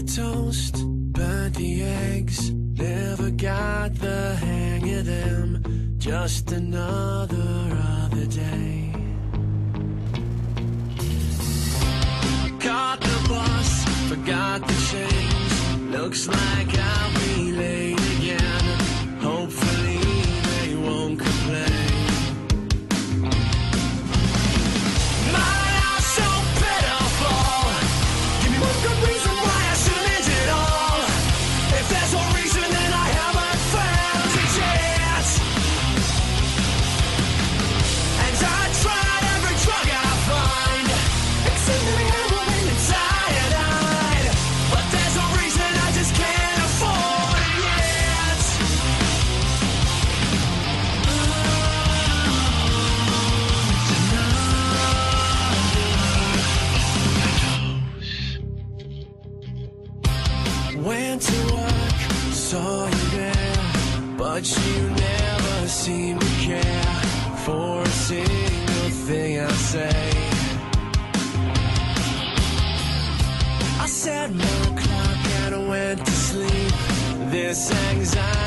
the toast, burnt the eggs, never got the hang of them. Just another other day. Caught the bus, forgot the change. Looks like but you never seem to care for a single thing I say. I set my clock and went to sleep. This anxiety